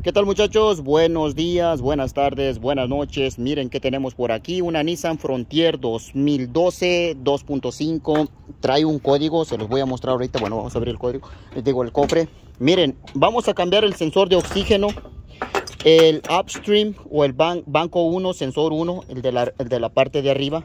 ¿Qué tal muchachos? Buenos días, buenas tardes, buenas noches. Miren qué tenemos por aquí. Una Nissan Frontier 2012 2.5. Trae un código, se los voy a mostrar ahorita. Bueno, vamos a abrir el código. Les digo el cofre. Miren, vamos a cambiar el sensor de oxígeno. El upstream o el banco 1, sensor 1, el de, la, el de la parte de arriba.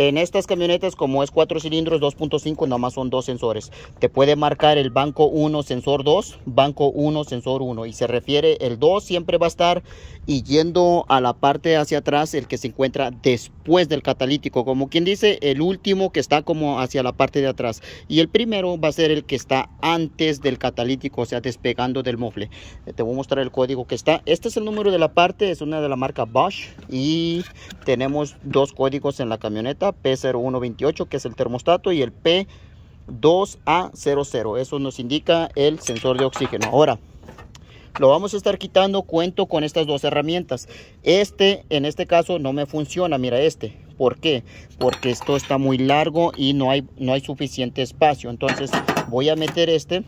En estas camionetas, como es 4 cilindros 2.5, nada más son dos sensores. Te puede marcar el banco 1, sensor 2, banco 1, sensor 1. Y se refiere, el 2 siempre va a estar y yendo a la parte hacia atrás, el que se encuentra después del catalítico. Como quien dice, el último que está como hacia la parte de atrás. Y el primero va a ser el que está antes del catalítico, o sea, despegando del mofle. Eh, te voy a mostrar el código que está. Este es el número de la parte, es una de la marca Bosch. Y tenemos dos códigos en la camioneta P0128 que es el termostato y el P2A00. Eso nos indica el sensor de oxígeno. Ahora, lo vamos a estar quitando. Cuento con estas dos herramientas. Este, en este caso, no me funciona. Mira este. ¿Por qué? Porque esto está muy largo y no hay, no hay suficiente espacio. Entonces voy a meter este.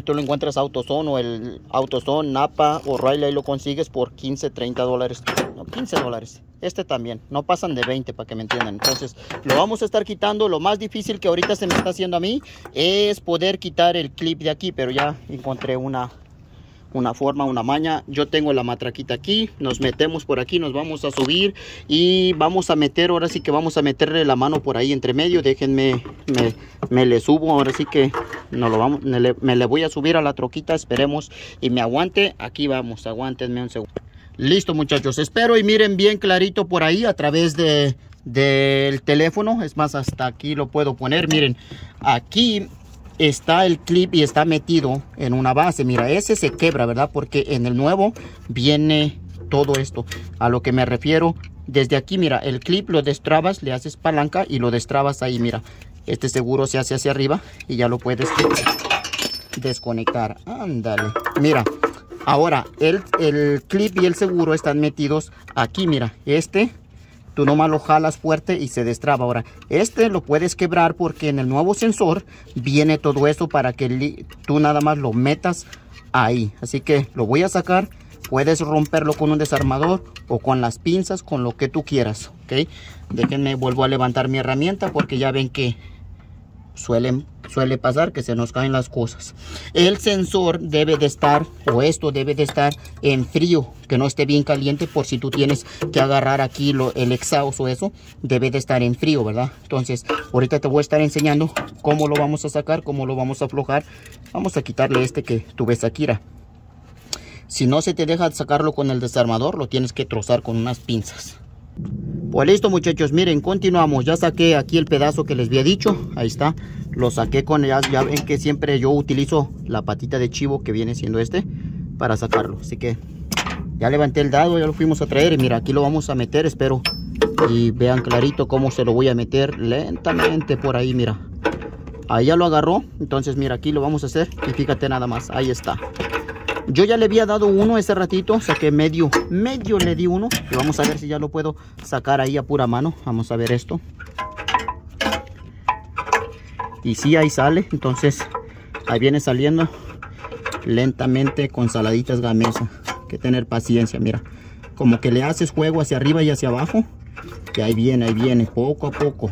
Esto lo encuentras AutoZone o el AutoZone, Napa o Riley lo consigues por 15, 30 dólares. No, 15 dólares. Este también, no pasan de 20 para que me entiendan. Entonces, lo vamos a estar quitando. Lo más difícil que ahorita se me está haciendo a mí es poder quitar el clip de aquí, pero ya encontré una, una forma, una maña. Yo tengo la matraquita aquí, nos metemos por aquí, nos vamos a subir y vamos a meter, ahora sí que vamos a meterle la mano por ahí entre medio. Déjenme, me, le subo, ahora sí que no lo vamos, me le, me le voy a subir a la troquita, esperemos y me aguante. Aquí vamos, aguántenme un segundo. Listo muchachos, espero y miren bien clarito por ahí a través de, del teléfono. Es más, hasta aquí lo puedo poner. Miren, aquí está el clip y está metido en una base. Mira, ese se quebra, ¿verdad? Porque en el nuevo viene todo esto. A lo que me refiero, desde aquí, mira, el clip lo destrabas, le haces palanca y lo destrabas ahí, mira. Este seguro se hace hacia arriba y ya lo puedes desconectar. Ándale. Mira, Ahora, el, el clip y el seguro están metidos aquí, mira. Este, tú nomás lo jalas fuerte y se destraba. Ahora, este lo puedes quebrar porque en el nuevo sensor viene todo eso para que tú nada más lo metas ahí. Así que lo voy a sacar. Puedes romperlo con un desarmador o con las pinzas, con lo que tú quieras, ¿ok? Déjenme, vuelvo a levantar mi herramienta porque ya ven que suelen, suele pasar que se nos caen las cosas. El sensor debe de estar, o esto debe de estar en frío, que no esté bien caliente por si tú tienes que agarrar aquí lo, el exhausto eso, debe de estar en frío, ¿verdad? Entonces, ahorita te voy a estar enseñando cómo lo vamos a sacar, cómo lo vamos a aflojar. Vamos a quitarle este que tú ves aquí. Si no se te deja sacarlo con el desarmador, lo tienes que trozar con unas pinzas. Pues listo muchachos, miren, continuamos. Ya saqué aquí el pedazo que les había dicho. Ahí está. Lo saqué con ellas. Ya ven que siempre yo utilizo la patita de chivo que viene siendo este para sacarlo. Así que ya levanté el dado, ya lo fuimos a traer. Y mira, aquí lo vamos a meter, espero. Y vean clarito cómo se lo voy a meter lentamente por ahí, mira. Ahí ya lo agarró. Entonces mira, aquí lo vamos a hacer. Y fíjate nada más, ahí está. Yo ya le había dado uno ese ratito, saqué medio, medio le di uno. Vamos a ver si ya lo puedo sacar ahí a pura mano. Vamos a ver esto. Y sí, ahí sale. Entonces, ahí viene saliendo lentamente con saladitas gamesa. que tener paciencia, mira. Como que le haces juego hacia arriba y hacia abajo. Y ahí viene, ahí viene, poco a poco.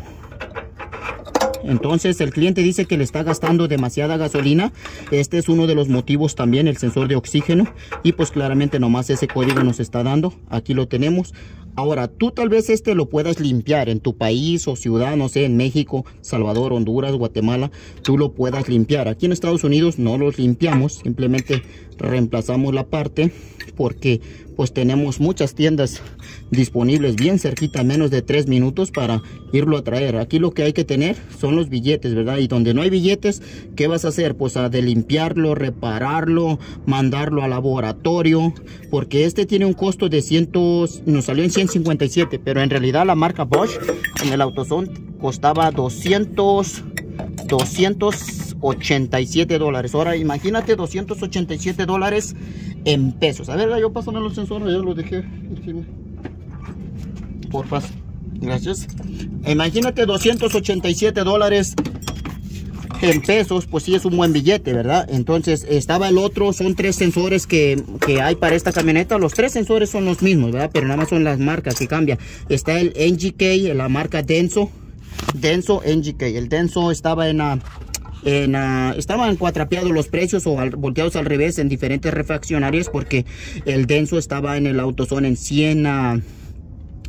Entonces el cliente dice que le está gastando demasiada gasolina. Este es uno de los motivos también, el sensor de oxígeno. Y pues claramente nomás ese código nos está dando. Aquí lo tenemos. Ahora, tú tal vez este lo puedas limpiar en tu país o ciudad, no sé, en México, Salvador, Honduras, Guatemala. Tú lo puedas limpiar. Aquí en Estados Unidos no los limpiamos. Simplemente reemplazamos la parte porque pues tenemos muchas tiendas disponibles bien cerquita, menos de tres minutos para irlo a traer. Aquí lo que hay que tener son los billetes, ¿verdad? Y donde no hay billetes, ¿qué vas a hacer? Pues a de limpiarlo, repararlo, mandarlo al laboratorio, porque este tiene un costo de cientos, nos salió en 157, pero en realidad la marca Bosch en el AutoZone costaba 200, 287 dólares. Ahora imagínate 287 dólares en pesos. A ver, yo paso los sensores, ya lo dejé encima. Porfa. Gracias. Imagínate 287 dólares en pesos, pues sí es un buen billete, ¿verdad? Entonces estaba el otro, son tres sensores que, que, hay para esta camioneta. Los tres sensores son los mismos, ¿verdad? Pero nada más son las marcas que cambian. Está el NGK, la marca Denso. Denso NGK. El Denso estaba en la... En, uh, estaban cuatrapeados los precios o volteados al revés en diferentes refaccionarias porque el denso estaba en el autosón en 100 uh,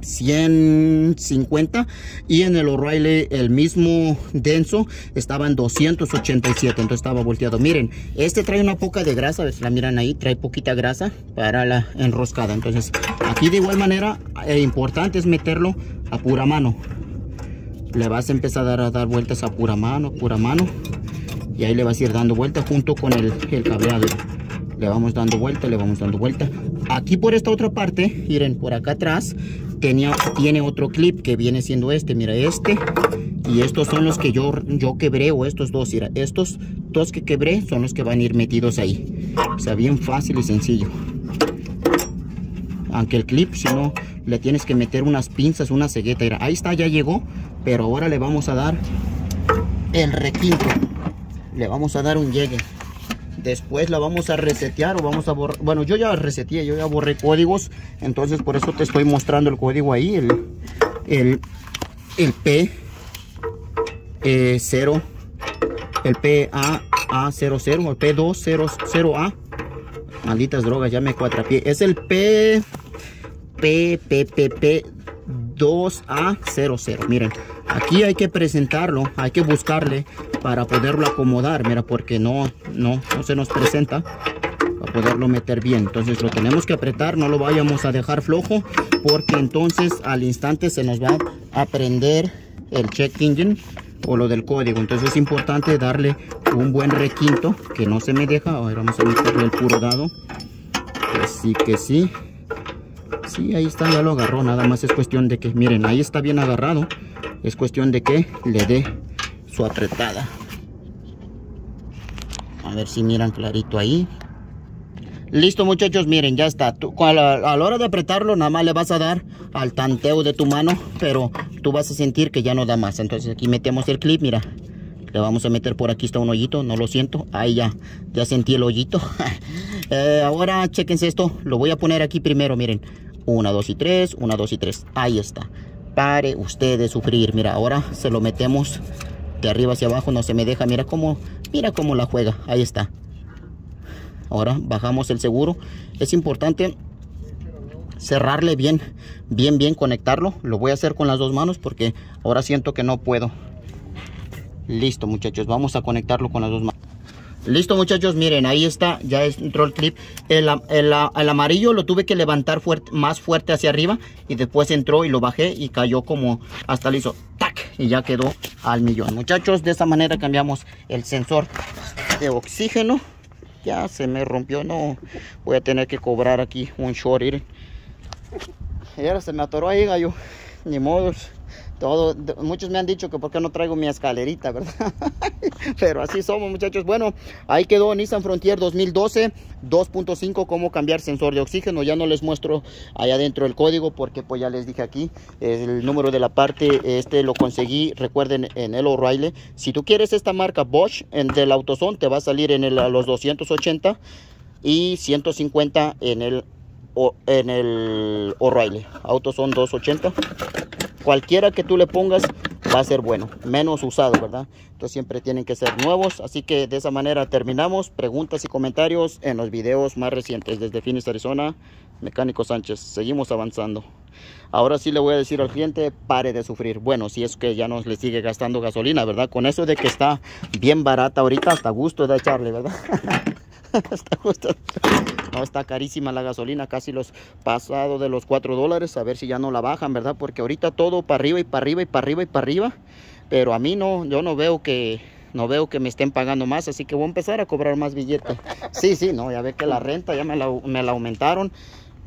150 y en el O'Reilly el mismo denso estaba en 287 entonces estaba volteado. Miren este trae una poca de grasa la miran ahí trae poquita grasa para la enroscada. Entonces aquí de igual manera eh, importante es meterlo a pura mano le vas a empezar a dar, vueltas a pura mano pura mano y ahí le vas a ir dando vueltas junto con el, el cableado le vamos dando vuelta, le vamos dando vuelta. Aquí por esta otra parte, miren, por acá atrás, tenía, tiene otro clip que viene siendo este, mira, este. Y estos son los que yo, yo quebré, o estos dos, mira, estos dos que quebré son los que van a ir metidos ahí. O sea, bien fácil y sencillo. Aunque el clip, si no, le tienes que meter unas pinzas, una cegueta. Mira, ahí está, ya llegó, pero ahora le vamos a dar el requinto. Le vamos a dar un llegue después la vamos a resetear o vamos a borrar bueno yo ya reseteé yo ya borré códigos entonces por eso te estoy mostrando el código ahí el el, el P 0 el PA A00 el P200A malditas drogas ya me cuatrapié es el P PPPP 2A00 miren aquí hay que presentarlo hay que buscarle para poderlo acomodar. Mira porque no no no se nos presenta para poderlo meter bien. Entonces lo tenemos que apretar no lo vayamos a dejar flojo porque entonces al instante se nos va a prender el check engine o lo del código. Entonces es importante darle un buen requinto que no se me deja. Ahora vamos a meterle el puro dado. Así que sí sí ahí está ya lo agarró nada más es cuestión de que miren ahí está bien agarrado es cuestión de que le dé su apretada. A ver si miran clarito ahí. Listo muchachos miren ya está. Tú, a, la, hora de apretarlo nada más le vas a dar al tanteo de tu mano pero tú vas a sentir que ya no da más. Entonces aquí metemos el clip mira. Le vamos a meter por aquí está un hoyito no lo siento. Ahí ya ya sentí el hoyito. Eh, ahora chequense esto lo voy a poner aquí primero miren 1 2 y 3 1 2 y 3 ahí está. Pare usted de sufrir. Mira ahora se lo metemos de arriba hacia abajo no se me deja. Mira cómo mira cómo la juega. Ahí está. Ahora bajamos el seguro. Es importante cerrarle bien bien bien conectarlo. Lo voy a hacer con las dos manos porque ahora siento que no puedo. Listo muchachos vamos a conectarlo con las dos manos Listo muchachos, miren, ahí está, ya entró el clip. El, el, el amarillo lo tuve que levantar fuerte, más fuerte hacia arriba y después entró y lo bajé y cayó como hasta liso, tac, y ya quedó al millón. Muchachos, de esta manera cambiamos el sensor de oxígeno. Ya se me rompió, no, voy a tener que cobrar aquí un short. Y ahora se me atoró ahí, gallo, ni modos. Muchos me han dicho que por qué no traigo mi escalerita, ¿verdad? Pero así somos, muchachos. Bueno, ahí quedó Nissan Frontier 2012 2.5, cómo cambiar sensor de oxígeno. Ya no les muestro allá adentro el código porque pues ya les dije aquí el número de la parte, este lo conseguí, recuerden, en el O'Reilly. Si tú quieres esta marca Bosch en del AutoZone, te va a salir en el, los 280 y 150 en el en el O'Reilly. AutoZone 280 cualquiera que tú le pongas va a ser bueno, menos usado, ¿verdad? Entonces siempre tienen que ser nuevos, así que de esa manera terminamos. Preguntas y comentarios en los videos más recientes desde Phoenix, Arizona, Mecánico Sánchez. Seguimos avanzando. Ahora sí le voy a decir al cliente, pare de sufrir. Bueno, si es que ya no le sigue gastando gasolina, ¿verdad? Con eso de que está bien barata ahorita, hasta gusto de echarle, ¿verdad? está justo. No, está carísima la gasolina, casi los pasados de los 4 dólares. A ver si ya no la bajan, ¿verdad? Porque ahorita todo para arriba y para arriba y para arriba y para arriba. Pero a mí no, yo no veo que no veo que me estén pagando más, así que voy a empezar a cobrar más billetes. Sí, sí, no, ya ve que la renta ya me la, me la aumentaron.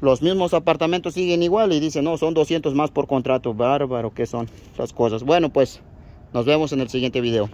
Los mismos apartamentos siguen igual y dicen, no, son 200 más por contrato. Bárbaro, ¿qué son las cosas? Bueno, pues nos vemos en el siguiente video.